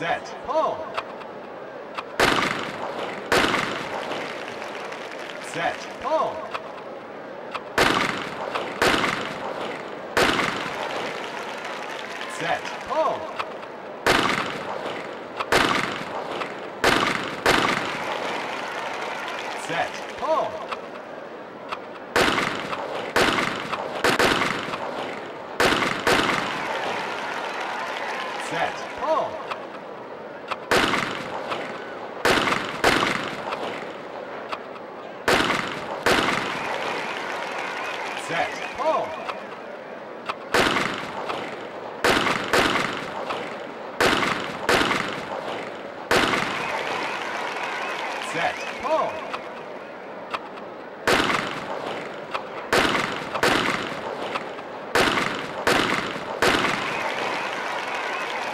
Set. Pull. Set. Pull. Set. Pull. Set. Pull. Set. Pull. set. Oh. Set. Oh.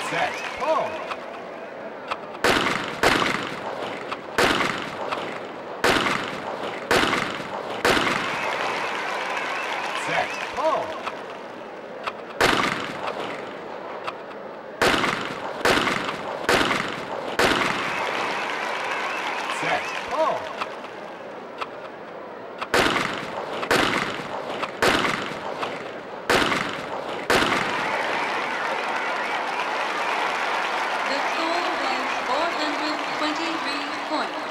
Set. Oh. set. Oh. Set. Oh. The score was 423 points.